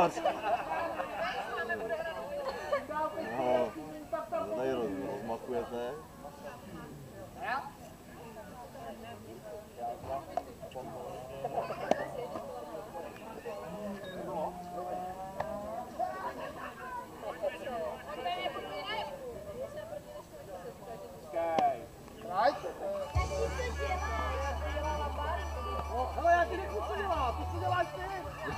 아. Задаiro, смакує.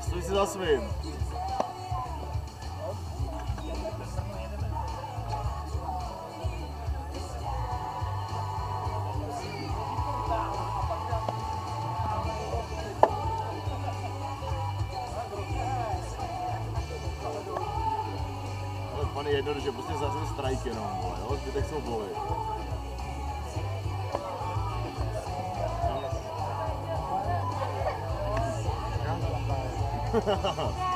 Stoj si za svým. Yeah.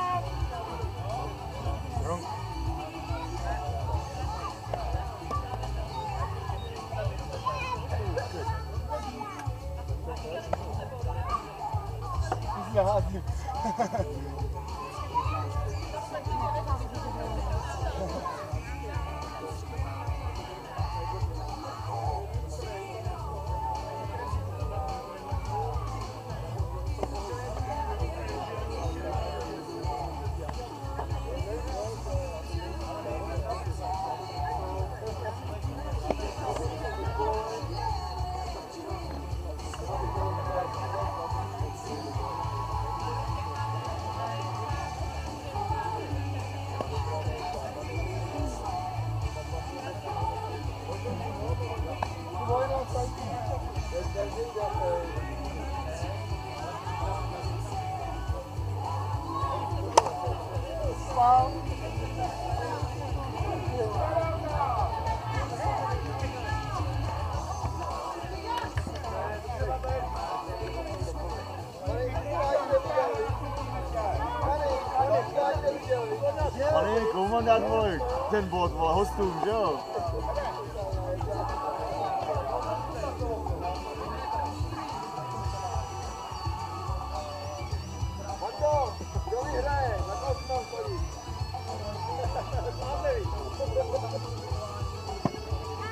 ten bod, vole, hostům, že jo?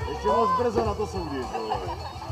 Ještě moc brzo na to soudit, vole.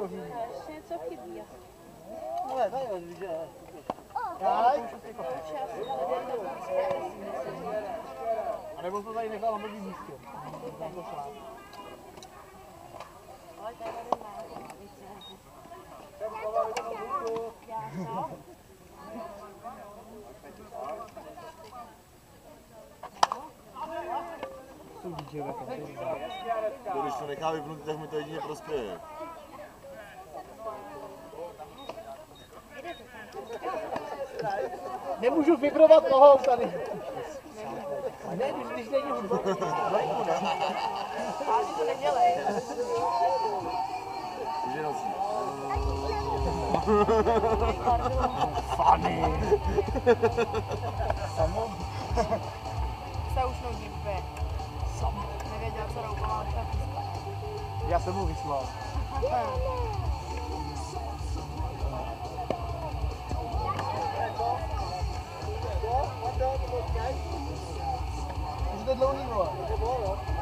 Něco chybí. Ještě něco chybí. Ale tady je, že? A nebo to tady nechal na blbý místě. Tam to šláp. Jsou dítě, To, když to nechá vypnout, tak mi to jedině prospěje. Nemůžu vibrovat nohou tady. Ne, když, když není hudba. Ale to nedělej. Že nosí. Funny. Samo? Se už nudí úplně. Nevěděl, co píska. Já jsem mu vyslal. Dlouhý, vole.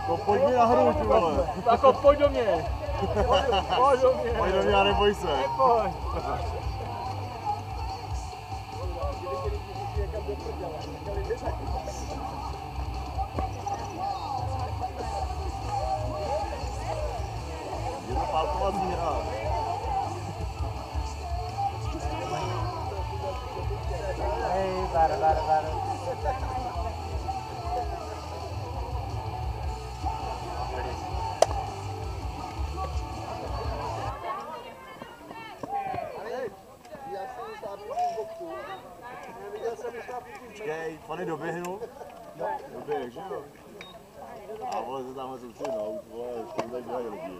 No pojď mi na hru, ty vole. Tak ho, pojď do mě. Pojď do mě. Pojď do mě a neboj se. Pojď. Je Počkej, Fanny doběhnu. Doběh, že jo? A vole, to tamhle jsou nout, vole, to tady dělají lidi.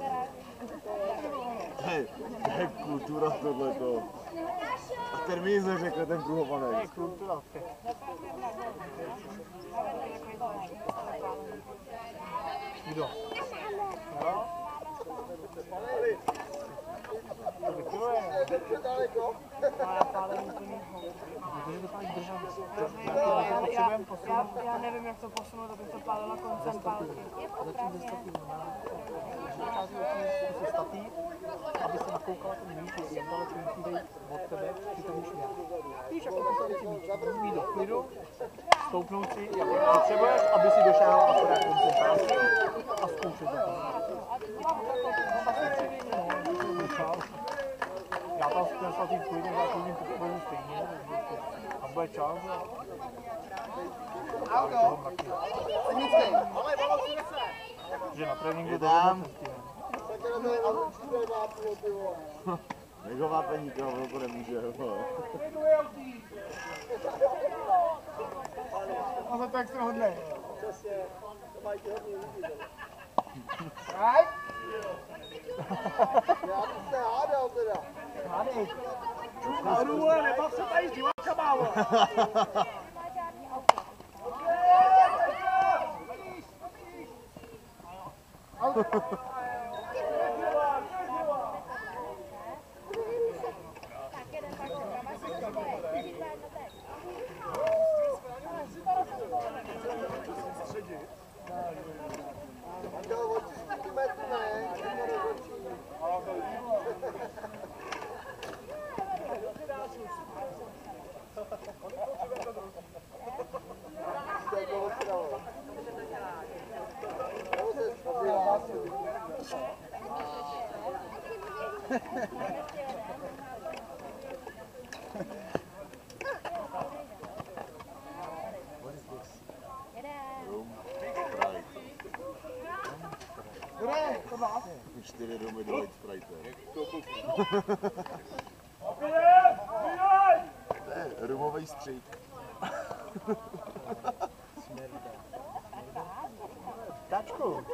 Hej, to je kultura tohleto. A termín se řekne ten průhopanek. Kultura. Kdo? Jo? To vykruje. Dobře daleko. No já. Já, já, já, já nevím, jak to posunout, abych to pálila koncem pálky. Začít ze statí. Začátku se statí, aby se nakoukala ten míč, jak daleko musí být od tebe, ty to můžeš mět. Víš, jako tady si míč, mít do klidu, stoupnout si, jak potřebuješ, aby si došáhla akorát koncem pálky a zkoušet to. Já tam ten svatý klidně zákonním pokoju stejně, a bude čas. Auto. Že na tréninku to Vydám. vůbec nestihne. Tak jenom je auto čtyři vápno, ty vole. Jako má peníka, ono to nemůže, vole. A za to jak jsem hodnej. Přesně. To mají hodně lidí. Ruhe, ne machst du gleich die Wasserbauer. Out. Dobré, to má. Čtyři rumy do Sprite. To rumový střík. Tačku.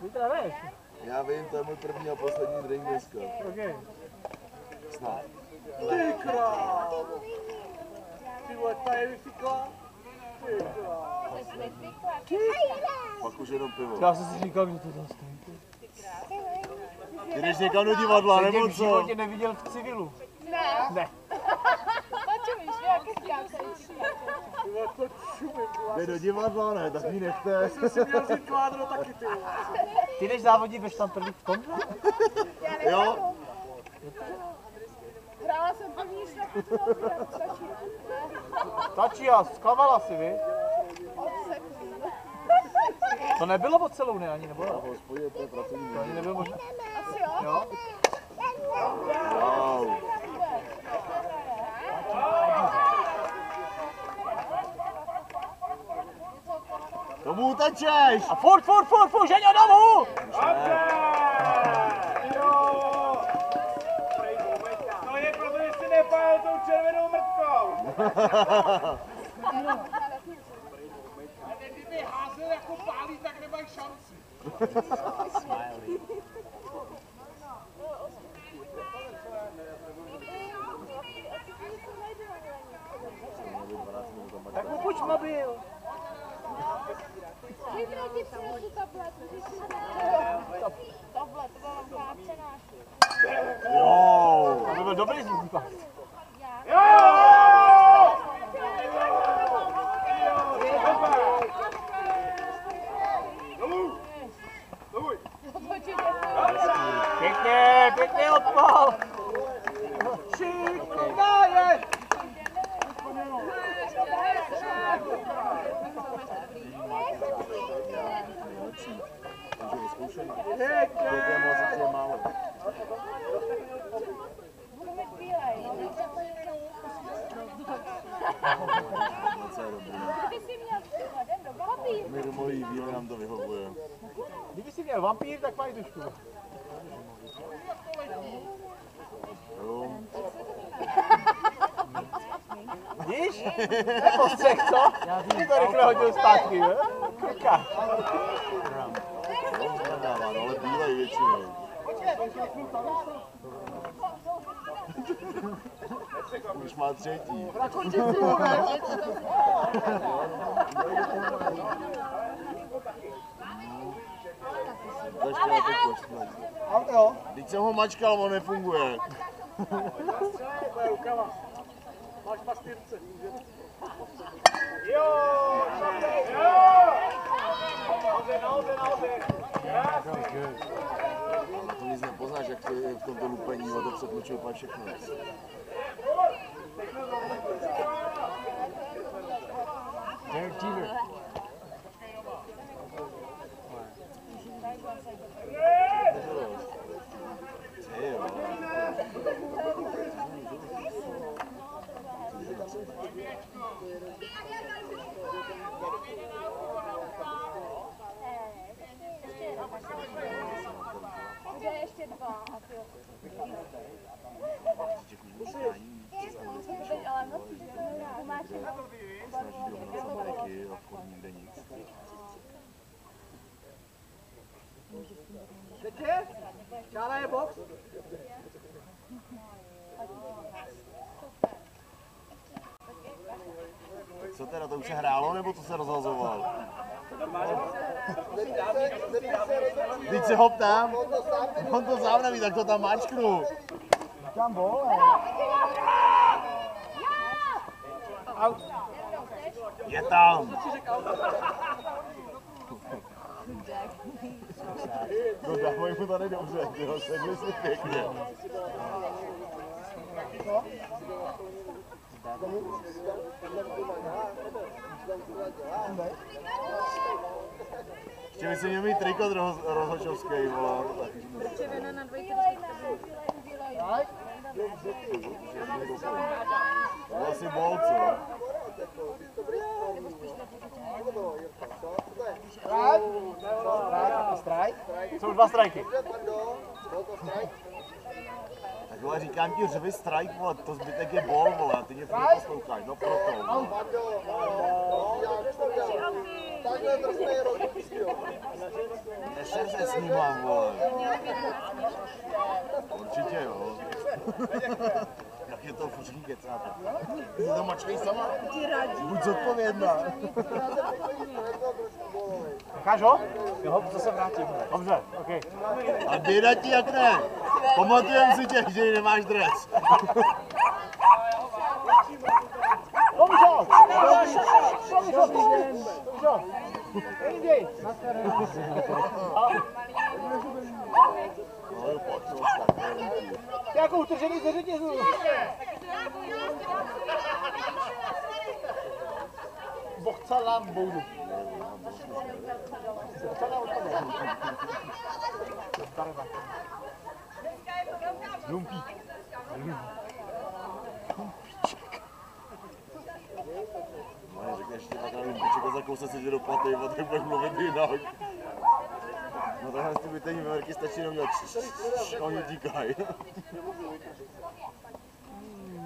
Ty teda jdeš. Já vím, to je můj první a poslední drink dneska. OK. Snad. Ty král. Ty vole, ta je vyfikla. Ty král. Pak už jenom pivo. Já jsem si říkal, že to tam stojí. Ty jdeš někam do divadla, Jsem tě nebo v co? životě neviděl v civilu. Ne. Ne. Jde do divadla, ne, tak mi nechte. Si měl vzít kvádro taky ty. Ty jdeš závodit ve štamperlík v tomhle? Jo, Hrála jsem první šlapu, stačí. Stačí a zklamala si, vy? To nebylo od celou ne ani, nebo jo? hospodě, to je pracovní. To ani nebylo možné. Asi jo. Jo? Wow. Tomu utečeš! A furt, furt, furt, furt, Ženio, domů! To je proto, že si nepálil tou červenou mrtkou. Ale kdyby házel jako pálí, tak nemají šanci. Tak mu půjč mobil. Wow! Aber da wel ich nicht Ja! Ja! Pick me, pick me up, Paul! Vampír, tak máš dušku. Jo. Víš? Postřeh, co? Ty to rychle hodil zpátky, jo? Koukáš. Jo, no, ale bílej většinou. Už má třetí. Začne na to pošle. A jo. Teď jsem ho mačkal, on nefunguje. Máš pastýrce. To nic nie poznać, jak w kondolu peni od obsoplucił pan się chleb. Derek Teeter. Co teda, to už se hrálo, nebo to se rozhazoval? Teď se ho ptám, on to sám neví, tak to tam máčknu. Tam vole. Je tam. No dávaj mu tady dobře, ty ho sedli si pěkně. Ještě si měl mít trikot roz, rozhočovský, vole. Červená na bílej, bílej. To asi bol, co? Strike? Jsou dva strajky. Tak vole, říkám ti řvy strike, vole, to zbytek je bol, vole, a ty mě furt posloucháš, no proto. vole. Takhle drsnej se s ním mám, vole. Určitě jo. Jak je to furt kecáte. Ty to mačkej sama. Buď zodpovědná. Necháš ho? Jo, to se vrátím. Dobře, OK. A běda ti jak ne. Pamatujem si tě, že nemáš dres. Dobře, dobře, dobře, dobře. Jdi. Jako utržený ze řetězu. Bochca lám boudu. Lumpík. No, řekneš ti takhle lumpiček a za kousek se jde do paty, a tak budeš mluvit jinak. No takhle ty bytení veverky stačí jenom dělat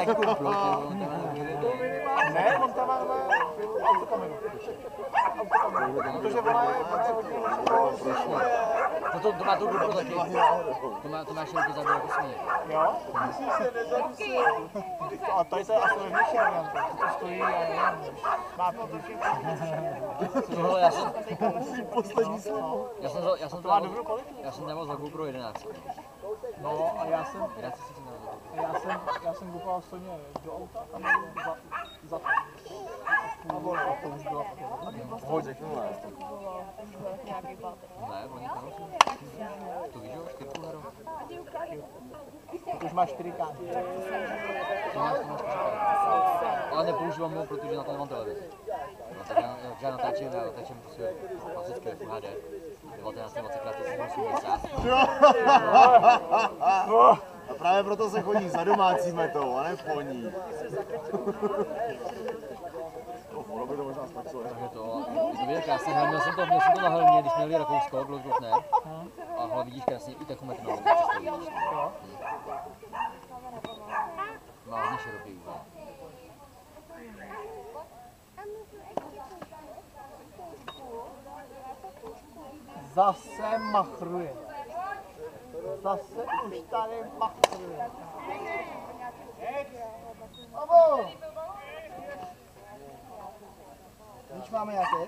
ty vole, on tam má dvě- Ne, on tam má autokameru. Autokameru. Protože ona je, ona je hodně No to, to má tu GoPro taky. To má, to má široký záběr jako směr. Jo? A tady to je asi varianta. To stojí, já nevím, má Tohle já jsem, Poslední slovo. já jsem, za- já jsem To má to dobrou kvalitu. já jsem dával za GoPro 11. No a já jsem, 11 si dal za GoPro. já jsem, já jsem kupoval Soně do auta a za, za a bylo, a to už bylo. Hodně, no, Už byl nějaký pátek. Ne, oni tam jsou. To víš. To už má 4K. To máš, to máš čtyřku. Ale nepoužívám ho, protože na to nemám televizi. No, tak já, já natáčím, já natáčím prostě klasické HD. 19 20 krát 1080. A právě proto se chodí za domácí metou, a ne po ní. Ono by to možná stačilo. Takže to, je to vidět krásně, hele, měl jsem to, měl jsem to na helmě, když měli Rakousko, bylo to ne. A hele, vidíš krásně i tachometr na No, chyba one się robiły. Zase machruje. Zase už tady machruje. Obo! Nic mamy jakie?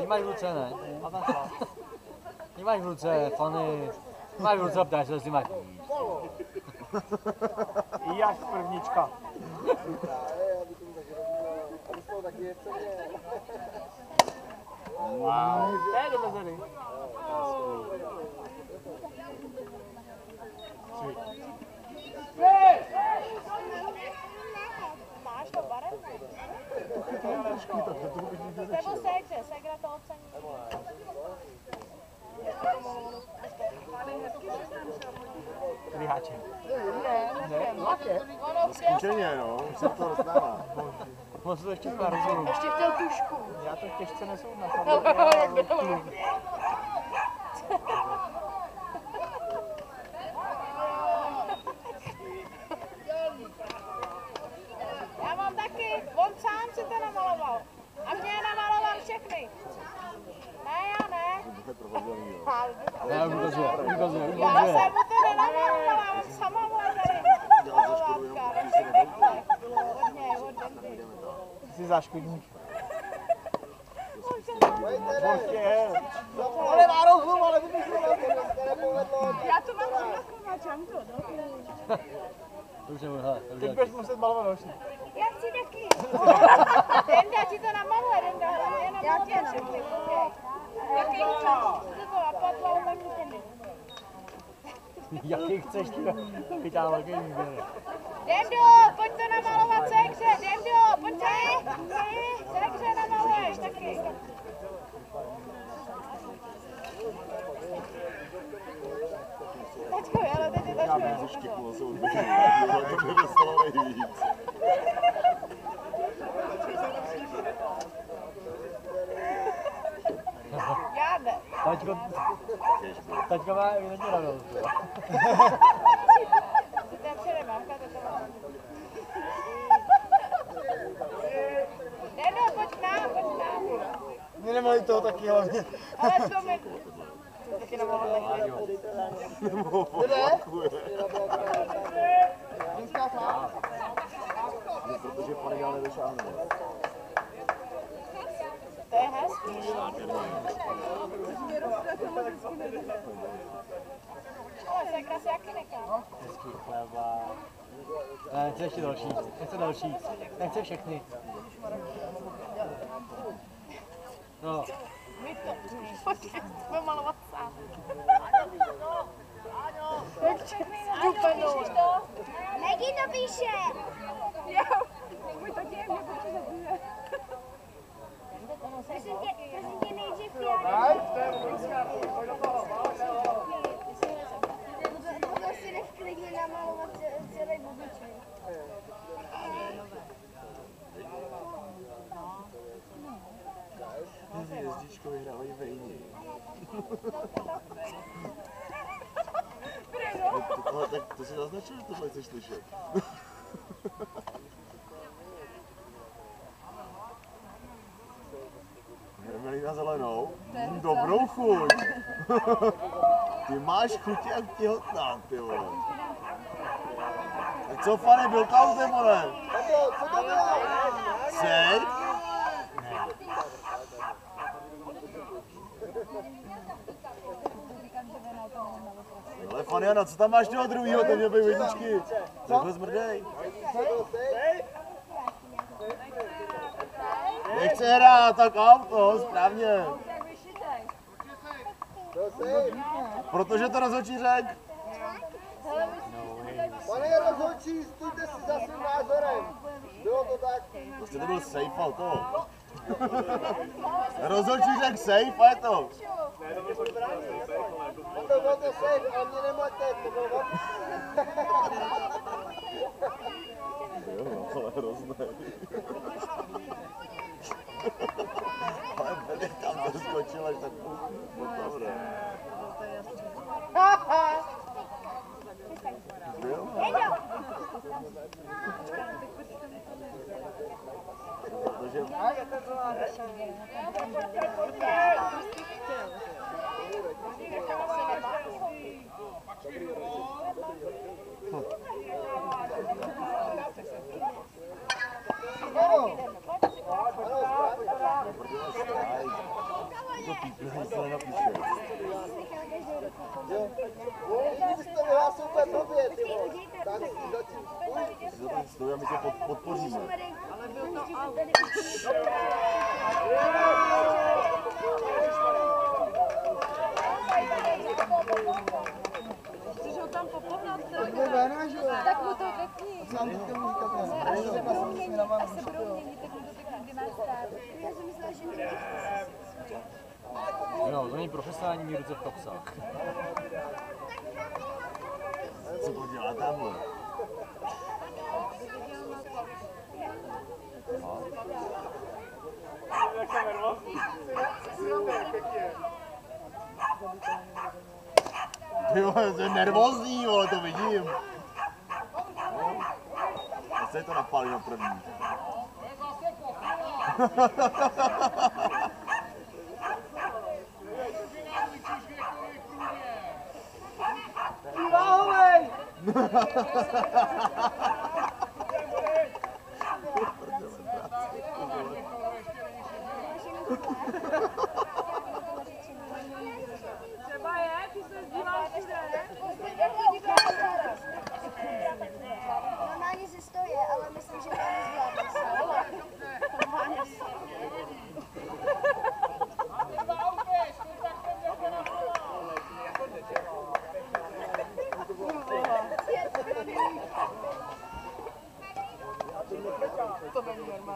Nie maj wrócone. Nie maj wrócone, fony. Nie maj wrócone, obdaj, że z. ptáš se, jestli máš. Jak prvnička. Wow. To je dovezený. Máš to barevné? Nebo segře, segra to ocení. Tady háče. Ne, ne, laké. Ono chtěl, Učeně, no, už se to dostává. Moc to ještě pár rozhodů. ještě chtěl tušku. Já to těžce nesu na Jak by to bylo? Já mám taky, on sám si to namaloval. A mě je namaloval všechny. Ne, já ne. To je provozelný, jo. Ale Ne, ukazuje, ukazuje, Já ukazuje. jsem mu to nenamalovala, on sama má tady Dělat za škodu jenom, malovátka. když si nekoupil. Od něj, od Dendy. Jsi záškodník. Bože. Ale má rozum, ale vymyslel. Já to mám na čanku, To už nebude, hele, to už Teď je budeš muset malovat oči. Já chci taky. Denda ti to namaluje, Denda, hlavně namaluje všechny. Jaký chceš? Co to bylo? Padlo, tak úplně. Jaký chceš, ty chytá velký výběr. Dendo, pojď to namalovat sekře, Dendo, pojď ty, ty, sekře namaluješ taky. Tačko, ale teď je tačko. Zaštěknul se odběhnul. To by dostalo nejvíc. Taťka má evidentně radost. Já včera mám, Ne, no, pojď k nám, pojď k nám. My nemohli toho taky hlavně. Ale to my... Taky nemohli taky. Nemohli. Ne? Ženská chlap? Protože pane já nedošáhnu. To je hezký. To chleba. Ne, chce ještě další, nechce další, nechce všechny. No, Počkej, budu malovat sám. Jak stupenou. Megy to píše. Jo. Můj taky je mě počítá. Prosím tě, prosím tě nejdřív já. Budu si nech klidně namalovat ce- celý tak to si naznačil, že tohle chceš slyšet. Hermelina zelenou. Mm, dobrou chuť. Ty máš chuť jak těhotná, ty vole. Tak co, pane, byl co to bylo? Sej? Ale Faniana, co tam máš toho druhýho, to mě být jedničky. Takhle zmrdej. Nechce hrát, tak auto, správně. Protože to rozhodčí řek. Pane rozhodčí, stůjte si za svým názorem. Bylo to tak. Prostě to byl safe auto. Rozhodčí řek safe a je to. To bylo to safe, ale mě nemlete, to bylo. Jo, ale hrozné. ale tak po, półtora. Było? Jo. Kdybyste to vyhlásil úplně blbě, ty vole. Tak si zatím stůj. Si to tam stojí a my tě pod, podpoříme. Chceš ho tam popohnat? Tak mu to řekni. Sám teďka mu říkat ne. Až se budou měnit, až se budou měnit, tak mu to řekni, kdy máš stát. Já jsem myslela, že mě Jo, to není profesionální mít ruce v kapsách. Co to dělá tamhle? Ty vole, to je nervózní, vole, to vidím. Zase to napálí na první. Třeba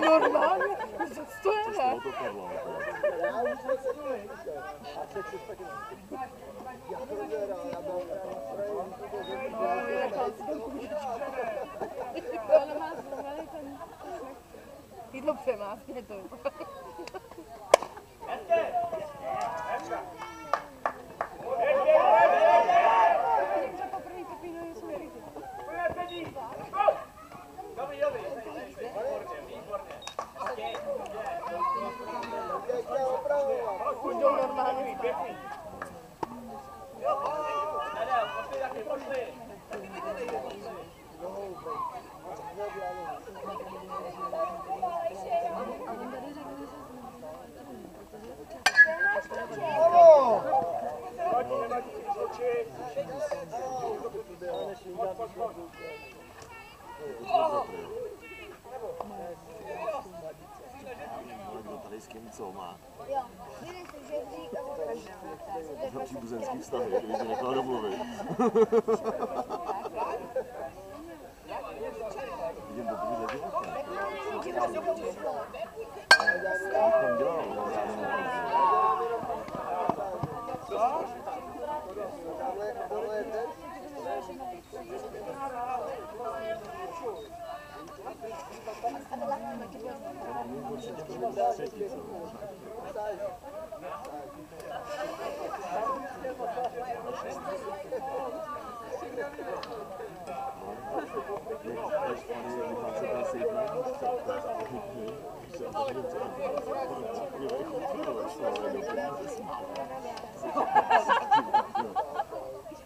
Normal, že to je, ne? Jít ho přemásně to. Oh! Tady s kým co má? Jo, byli žebřík a ono Za příbuzenský vztahy, kdyby se nechala domluvit. Vidím dobrý za života. Já jsem dělal, ale já nemám. Tohle, tohle je ten. Určitě byl třetí, co?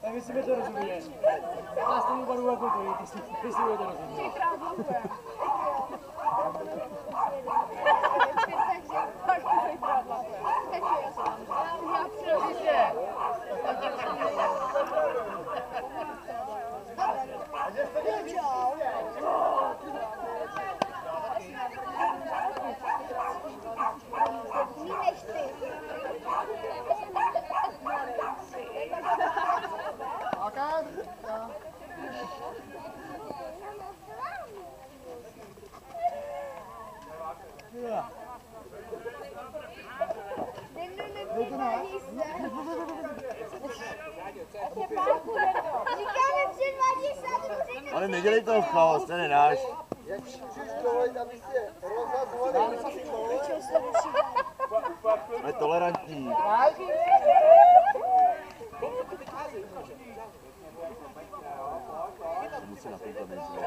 Tak vy si budete rozumět. Já stejně panu jako to, ty si, ty si budete rozumět. Tak to se pravda. Já přijde. Jiný než ty. Dendo nepřivádí se. Říkáme předvádí se, a ty mu Ale nedělej to v chaos, ten je náš. Jak můžeš dovolit, aby se rozhazovali Ale tolerantní. Musí napínkat nejdřív.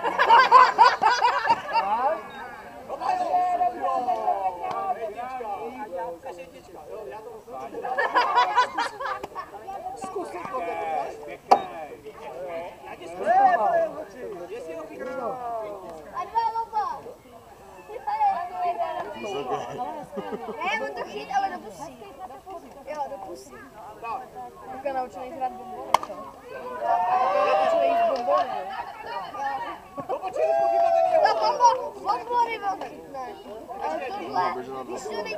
Myślałam, czy na ich rad bombonę chciał. Czy na ich bombonę. Zobaczymy, póki potem nie ma. No bombon, bombony wam Ale to źle. I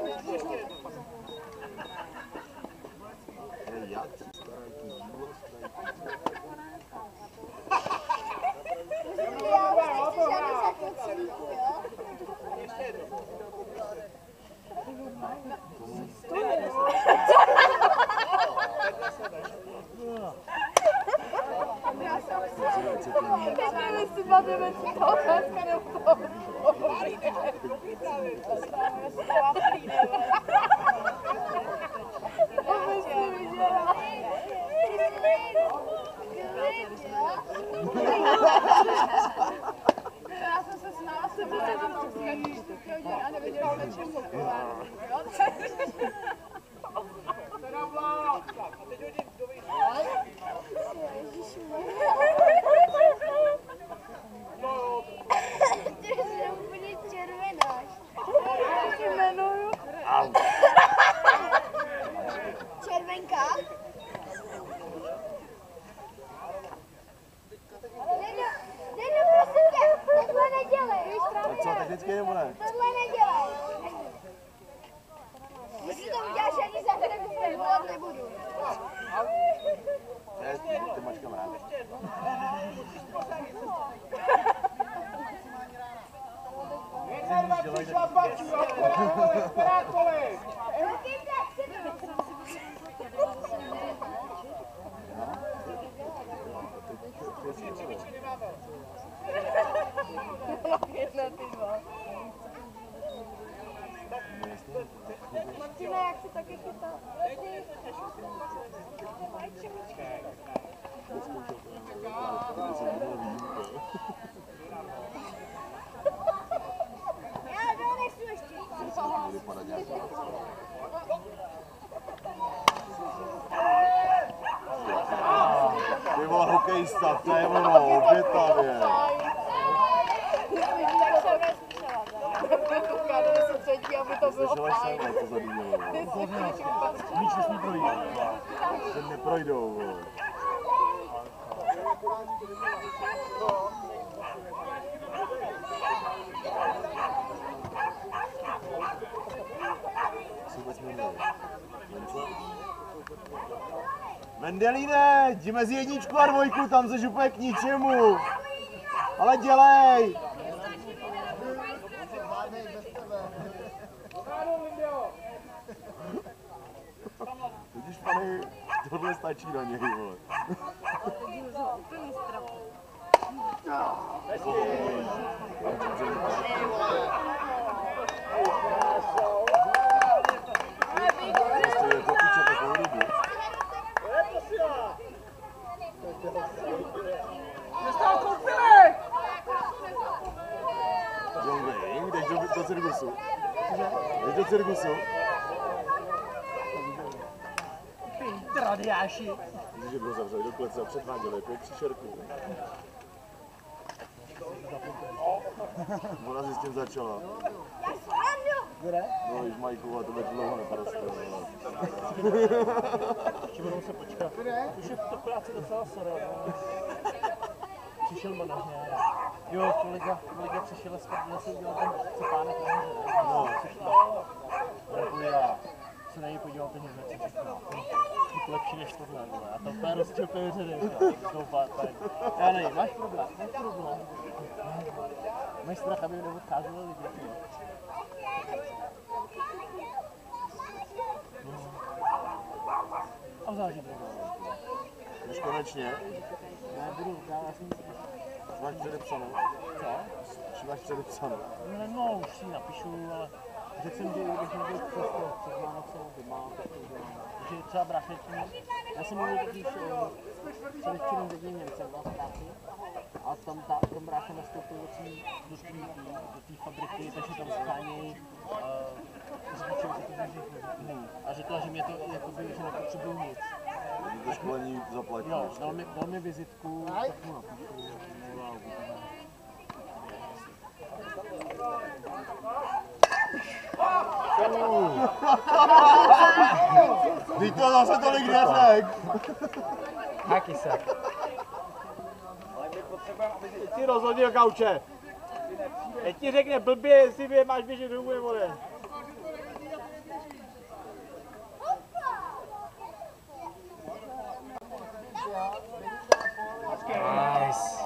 Mendelíne, jdi mezi jedničku a dvojku, tam se úplně k ničemu. Ale dělej! Vidíš, pane, tohle stačí na něj, vole je to píče takovou rybu. John Wayne, jdeš do, do cirkusu. Jdeš do cirkusu. Radiáši. Vidíš, že byl zavřeli do klece a předváděli jako příšerku. Ona si s tím začala. Kde? No, již Majku, a to bude dlouho neprosto. Ještě budou se počkat. Už je to práce docela sorry. ale- Přišel manažer. Jo, kolega, kolega přišel a se udělal ten cepánek nahoře. No. Já se na něj podíval ten říkal, "Furt lepší než tohle, vole. A to úplně rozčepil řady, to úplně, já nevím, máš problém, máš problém. Máš strach, aby neodcházeli lidi. A že budu. Už konečně. Já budu, já jsem, máš předepsanou. co? Máš předepsanou. No, už si napíšu, ale řekl jsem, že když někdo přes to, přes Vánoce doma, tak to udělám. Takže třeba brášečný, já jsem mluvil totiž o předevčírem s jedním Němcem na práci a tam ta, tam brácha nastoupil do té do té do té fabriky, takže tam schánějí uh, se to říct, hmm. a řekla, že mě to jakoby, že nepotřebuju nic. Když to školení zaplatíš. Jo, dal mi, dal mi vizitku, tak mu napíšu, no Teď to zase tolik neřek. Taky se. Teď si rozhodil gauče. Teď ti řekne blbě, jestli máš běžet domů nebo ne. Nice.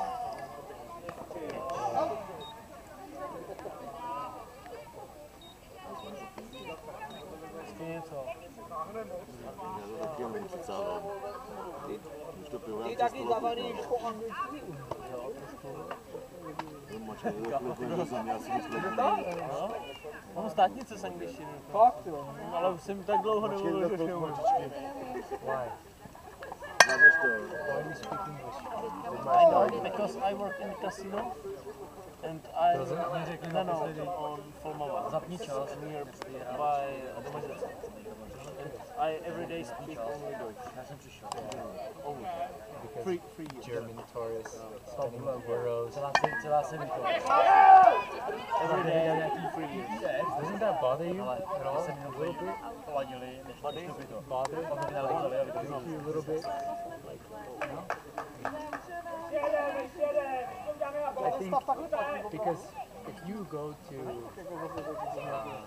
Ještě něco. Já to taky jenom přicávám. Už to pivo Ty jak taky přestalo zavaříš chutnat. po anglicky. Ten mačka je chvilku do zem, já si myslím, že No. Mám státnice z angličtiny. Fakt jo. Ale jsem tak dlouho nemluvil, že neumím. Why? Do you speak English? I know, because I work in a casino. And I... No, no, on Folmova. Zapni čas. By Domažec. I every day speak only Deutsch. Free, free German tourists, Pablo Burrows. Every day, three free. Doesn't that bother you at all? A little bit? Bother? A little bit? Like, no? I think because you go to um,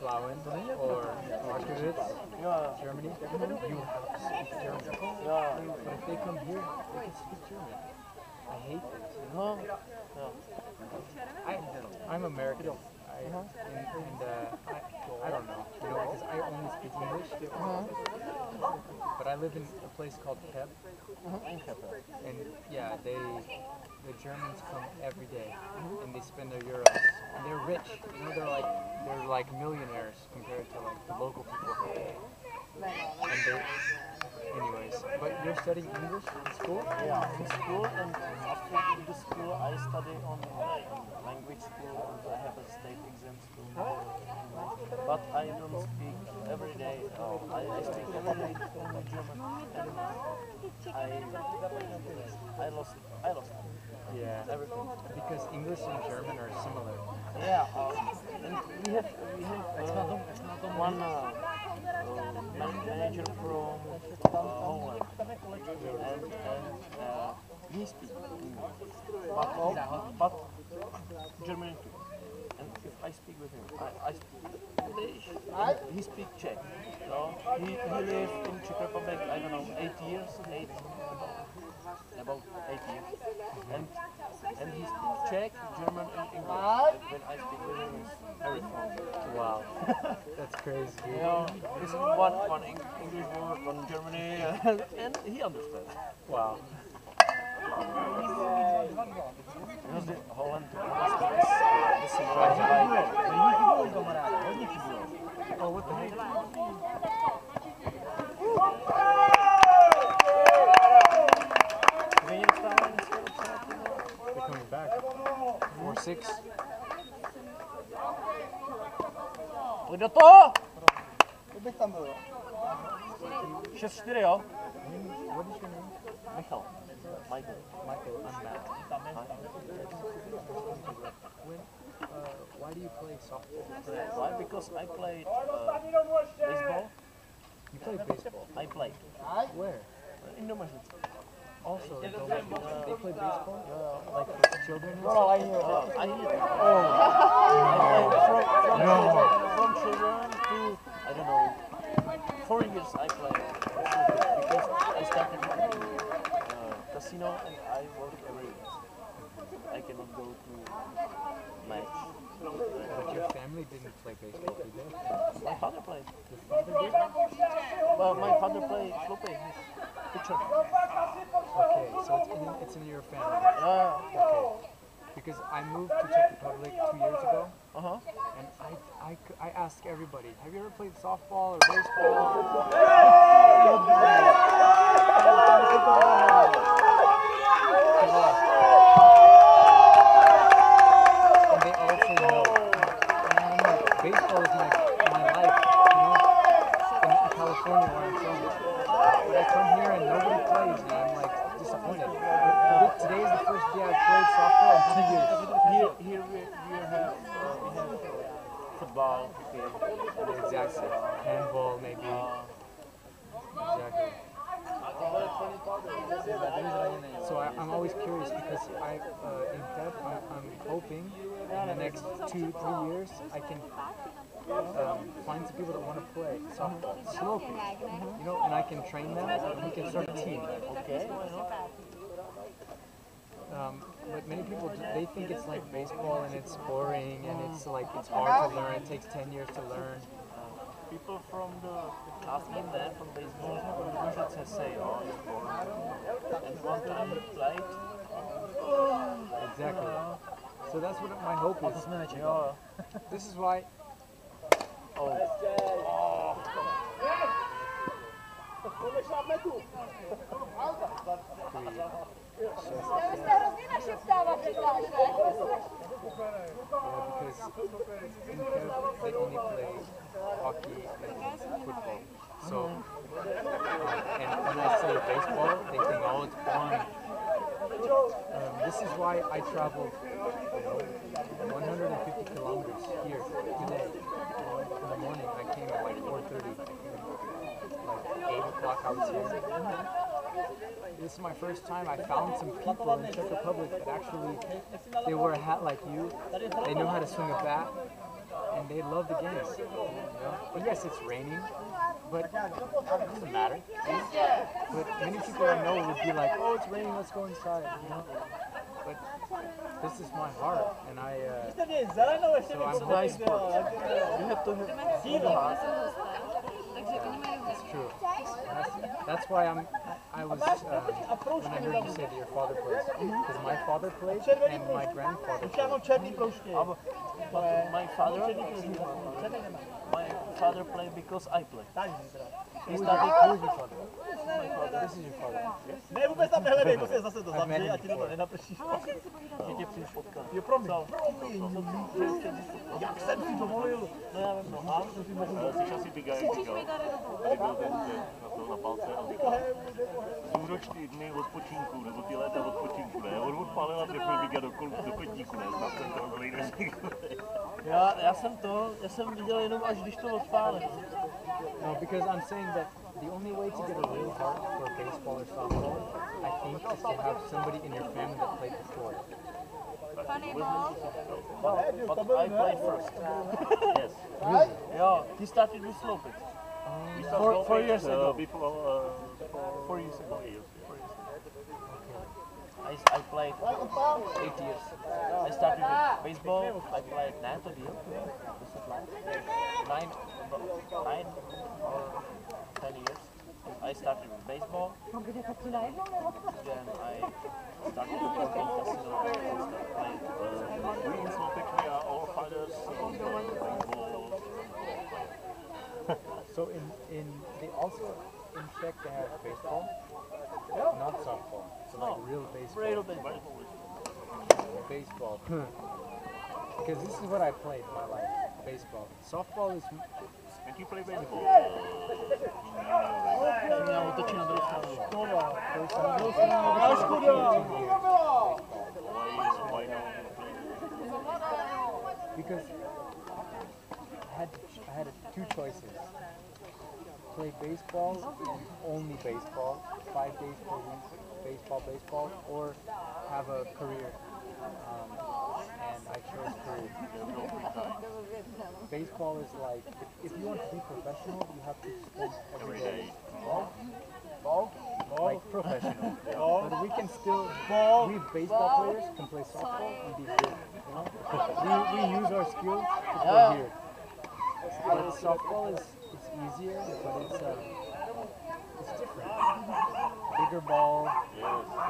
Plauen or Auschwitz, Germany, you have to speak German. But if they come here, they can speak German. I hate it. no, I, I'm American. I, and, and uh, I, I don't know, you know, because I only speak English. Uh-huh. but I live in a place called Kep, uh-huh. and yeah, they the Germans come every day, uh-huh. and they spend their euros, and they're rich. You know, they're like they're like millionaires compared to like the local people. And they, anyways, but you're studying English in school? Yeah, in school and after in the school I study on, school and I have a state exam school. But I don't speak every day. Oh, I, I speak every day only German and I I lost I lost Yeah, everything. because English and German are similar. Yeah, um, we have we have uh, one uh, uh, manager from uh, Holland, and, and uh, he speaks English, but, but German too. And if I speak with him, I, I speak English. He speaks Czech. You know? He he lived in Czech Republic. I don't know, eight years, eight about, about eight years, and and he speaks Czech, German, and English. When I speak with him, it's very fun. Wow, that's crazy. You know, it's one one Eng- English word, one Germany, and, and he understands. Wow. Because the Holland speaks the same like Oh, what the back. Four six. Pojď do toho! To bych tam byl, jo. 6-4, jo? Michal. Michael. Michael. I'm Matt. Uh, why do you play softball? Why? Because I played uh, baseball. You play baseball. I played Where? in Domažlic. Also, in Domažlic. they play baseball? Like for children? No, no, I hear. Uh, I hear. Oh. Played from, from, children, from children to, I don't know, four years I played. Because I started uh, casino and I work every week. I cannot go to match. But your family didn't play baseball, did they? My father played. Your father did? Well, my father played floppy. Pitcher. Okay, so it's in, it's in your family. Yeah. Okay. Because I moved to Czech Republic two years ago, Uh huh. and I, I, I ask everybody, have you ever played softball or baseball? And they all say no. And I'm like, baseball is my, my life, you know, in, in California where I'm from. But I come here and nobody plays, and I'm like disappointed. But th- today is the first day I've played softball in two years. Here, here we, we have, uh, we have uh, football, cricket. Exactly. Handball, maybe. Exactly. So I, I'm always curious because I, uh, in Pep, I'm, I'm hoping in the next two, three years I can um, find some people that want to play softball, slow you know, and I can train them and we can start a team. Okay. Um, but many people they think it's like baseball and it's boring and it's like it's hard to learn. It takes 10 years to learn. People from the classmate there from baseball, from the Košice say, oh, boring. And one time we played. Exactly. So that's what my hope is. Yeah. This is why Vy jste hrozně našeptávat, říkáš, ne? Yeah, because in Kiev they only play hockey and football. So, um, and when I say baseball, they think, oh, it's boring. This is why I traveled you know, 150 kilometers here today. In the morning, I came at like 4:30. Like 8 o'clock, I was here. This is my first time. I found some people in Czech Republic that actually they wear a hat like you. They know how to swing a bat, and they love the games. You know? But yes, it's raining, but it doesn't matter. But many people I know would be like, "Oh, it's raining. Let's go inside." You know. But this is my heart, and I. Uh, so I'm It's a nice hoping- sport. You have to have full heart. It's true. That's, that's why I'm. I was um, when I heard you say that your father plays, because my father played and my grandfather played. Ano černý proužky. But my father, my father played because I play. He started Who is your father? my father. This is your father. Ne, vůbec tam nehledej, to se zase to zavře a ti to nenaprší. Že tě přijdu potkat. Jo, promiň, promiň. Jak jsem si dovolil? No já vím, no a jsi ty Gaje říkal, tady byl ten, že na to na palce a říkal, zúročný dny odpočinku, nebo ty léta odpočinku, ne? On odpálil a trefil Biga do, kol, do kotníku, ne? Snad jsem to rozhodl neříkal. Já, já jsem to, já jsem viděl jenom až když to odpálil. No, because I'm saying that the only way to get a real heart for baseball or softball, I think, is to have somebody in your family that played before. Funny ball. But I played first. Yes. Yeah, he started with Lopez. We Four- started four years uh, ago. Before, uh, before Four years ago. four years. I, I played eight years. I started with baseball. I played nine to deal. Nine, nine or ten years. I started with baseball. Then I started with. Uh, all uh, baseball. So in in they also in Czech they have baseball, not softball. So like real baseball. Real baseball. baseball. Because this is what I played in my life. Baseball. Softball is And you play baseball? Já otočím na druhou stranu. Já škoda. Why, why not play? because I had I had two choices. Play baseball and only baseball, five days per week, baseball, baseball, or have a career. Um, and I chose career. Baseball is like if, if you want to be professional, you have to spend every day. Ball, ball, like professional. But we can still, we baseball players can play softball and be good. You know, we, we use our skills to play here. But softball is easier, but it's uh, it's different. Bigger ball.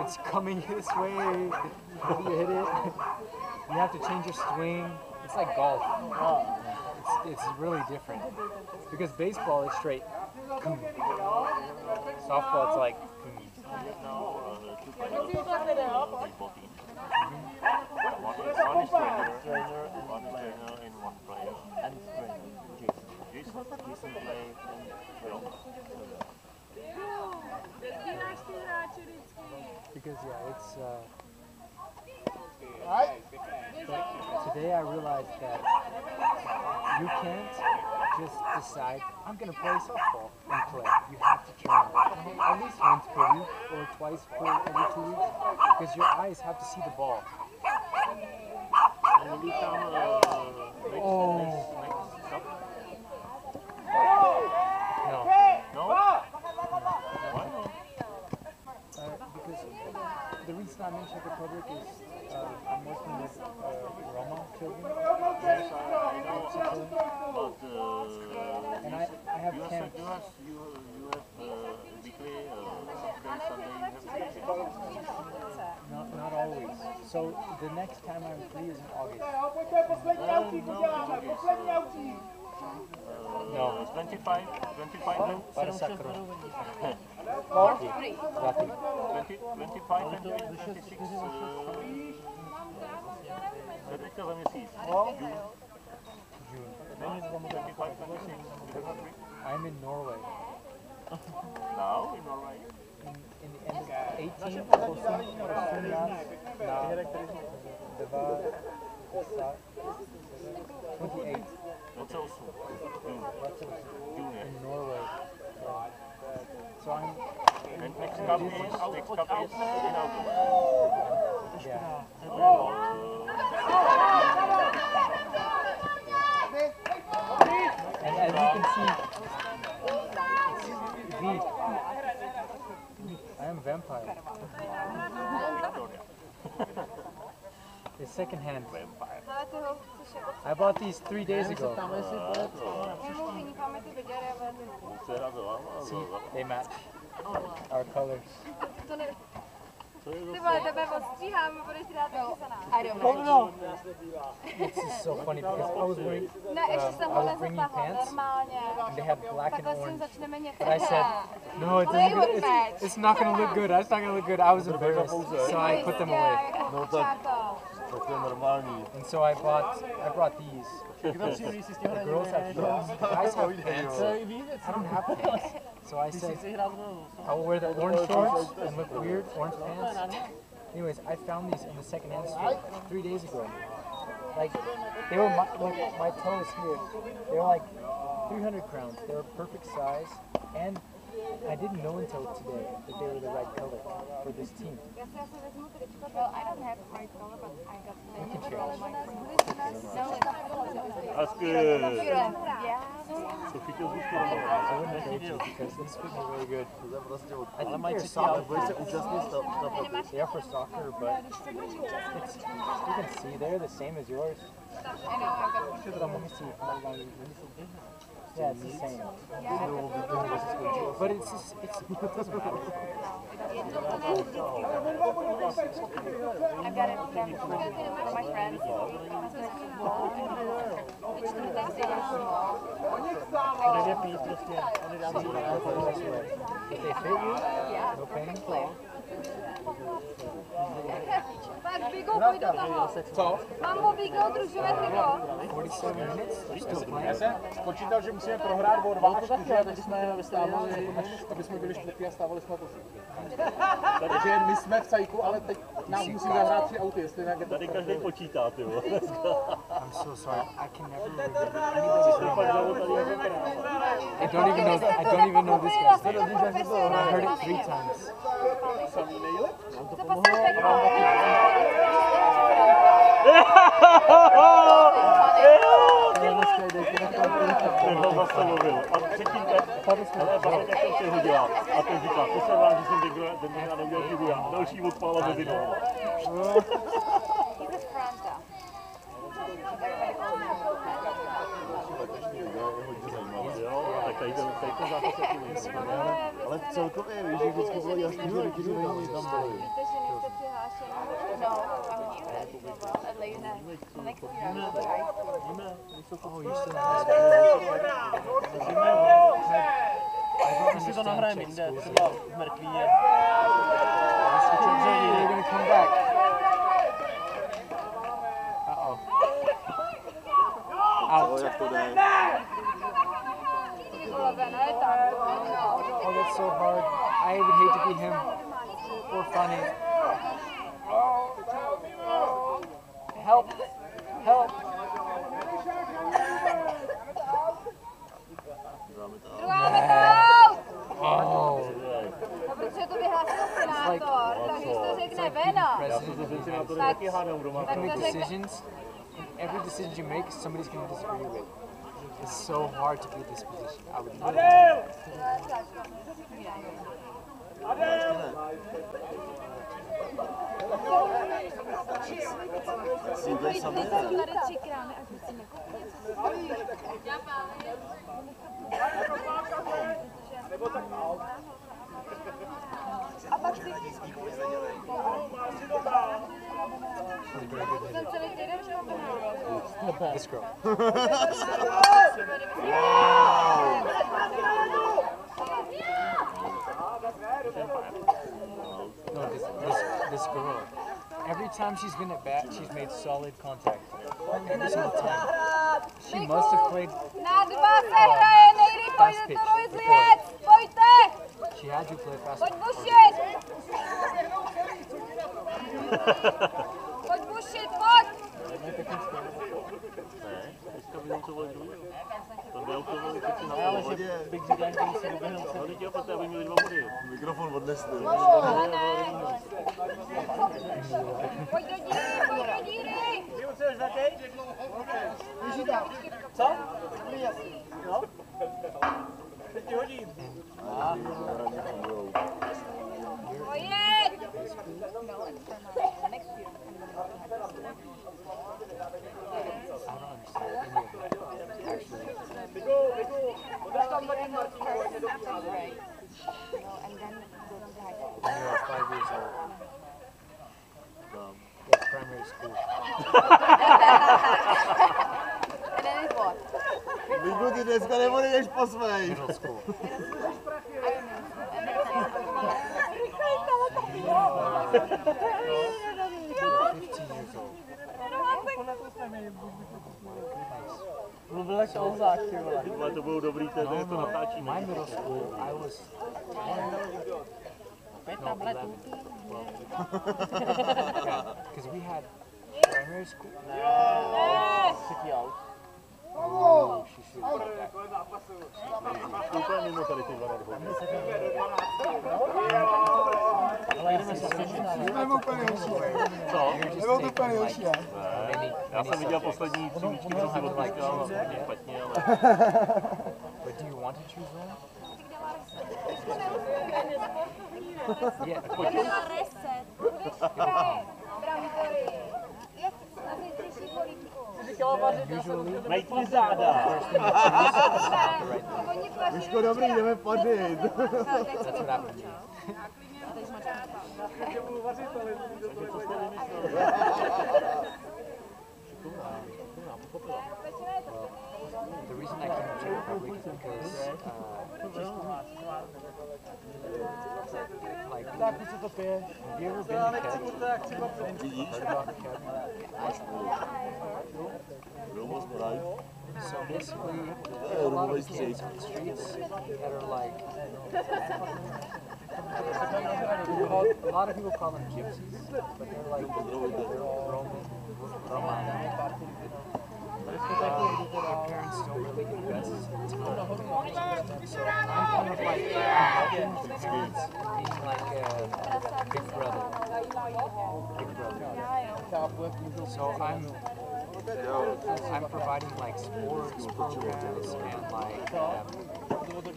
It's coming this way. How do you hit it? You have to change your swing. It's like golf. It's, it's really different. Because baseball is straight. Softball, it's like. Now, uh, two players uh, baseball team. One is, one is trainer, Trainer and one is player. trainer and one player. And trainer. Jason. Jason? Jason played and Jo. Sbíráš ty hráče vždycky. Because yeah, it's. Uh, today I realized that you can't just decide I'm gonna play softball and play. You have to train at least once per week or twice per every two weeks because your eyes have to see the ball. And we come uh, Oh. I mentioned the Public is uh, I'm working with uh, Roma children. Yes, I, I know children. But, uh, and I, I have you camps. Have, you, have, you have uh, weekly, uh, Sunday, not, not always. So the next time I'm free is in August. Uh, no. Uh, no. 25, 25. 40, 30. I'm in Norway. now in Norway? In, in the end of 18, prosím, prosím nás na 2, 10, June. In Norway next cup is, next cup is, And as you can see, I am vampire. the second hand vampire. I bought these three days ago. They match our colors. Ty vole, tebe odstříháme, budeš dát napísaná. This is so funny because I was wearing, Ne, ještě um, jsem I ho was bringing pants normálně. and they had black and Takhle orange. But I said, no, it doesn't. Look, it's, it's not gonna look good. It's not gonna look good. I was embarrassed, so I put them away. No tak, tak to je normální. And so I bought, I brought these. The girls have heels. The guys have pants. I don't have pants. So I said, I will wear the orange shorts and look weird, orange pants. Anyways, I found these in the secondhand store three days ago. Like, they were my, look, my toe is here. They were like 300 crowns. They were perfect size, and I didn't know until today that they were the right color for this team. Já si asi vezmu tričko. Well, I don't have my color, but I got We them can from so if he kills this one, I wouldn't kill you because this could be really good. I think they're solid that just need stuff. stuff they are for soccer, but it's, you can see they're the same as yours. Yeah, it's the same. But it's just, it's, it doesn't matter. I've got it for my friends. Let it be just let it out to your eyes If they fit you, no pain, no Pak Bigo, pojď do toho. Co? Mambo, Bigo, družové triko. 47 minutes, they're still Já jsem spočítal, že musíme prohrát o dva, to taky, čtyři, aby jsme vystavili aby jsme byli čtvrtý a stávali jsme po Takže my jsme v cajku, ale teď nám musí zahrát tři auty, jestli ne, je to Tady každý počítá, ty vole. I'm so sorry. I can never. I don't even know. I don't even know this name. I heard it three times. Co poslední Ten ho zastavil. A předtím ale pak jak jsem si hodila. A ten říká, to jsem rád, že jsem tenkrát tenkrát neudělal chybu já. Další odpála mezi nohama. Tady ten, tady ten zápas taky Ale celkově víš, že vždycky bylo jasný, že lidi tam byli. Víte, že nejste přihlášeni. No, Magdalena. Like, you know, the high school. Oh, you're so This is on Ahram in the Merkliya. They're going to come back. Uh-oh. Out. Oh, that's so hard. I would hate to be him or Fanny. Make to řekne... decisions, and every decision you make, somebody's going to disagree with. It's so hard to be in this position. I would love Teď jsou tady tři krámy a musíme A pak si... Jsem celý týden, že mám to this this girl. Every time she's been at bat, she's made solid contact. Every single time. She must have played fast pitch. She had to play fast pitch. Подпущит, вот! Да, из кого-нибудь ловил. Подбелку ловил. Teď si že bych říkal, že musí doběhnout No, teď jo, protože aby měli dva body. Mikrofon odnesli. Pojď do díry, pojď do díry! Pojď! I don't understand any of that. Actually, fifth grade, you know, and then go to high school. When you are five years old. Um, What? Ligu, ty dneska nebudeš po years old. Mluvil jak Olzák, ty vole. to budou dobrý, to, to, to natáčíme. middle school, I was no, 11, 12. Because we had primary school. Třetí aut. Oh, she should have that. Úplně mimo tady ty dva nervy. Ale já jsem se Nebo úplně horší. Co? Nebo to úplně horší, ne? Many, Já jsem viděl poslední tři míčky, co si odpískal, hodně špatně, ale... But do you want to choose one? Yeah, Reset. Brambory. Jak na zítřejší polívku. usually Najď mi záda! Oni Miško, dobrý, jdeme padit. what happened. The reason I came to Czech Republic is because uh, like to pije? have you ever been to Keb? So basically, there's a lot of kids on the streets that are like. a lot of people call them gypsies, but they're like they're Roman, Roman. So I'm I'm providing like sports programs and like um,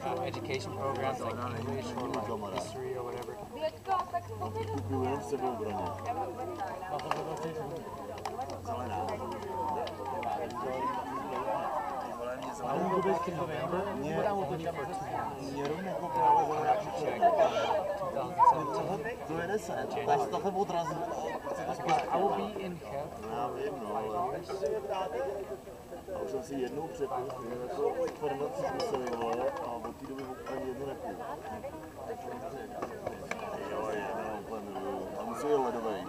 uh, education programs like English or like history or whatever. Bětka, tak to ty Kupuju jen s sebou braně. Back in November, only for two months. Mě rovně koukala za Back to Czech in 2017. To je deset. Tak se takhle odrazí. Because I will be in Kiev Já vím, no, five ale years. já už jsem si jednou přepil, jako farmaci zkusil, vole, a od té doby ani jednu nepiju. Jo, je, ne, úplně miluju. A musí je ledovej.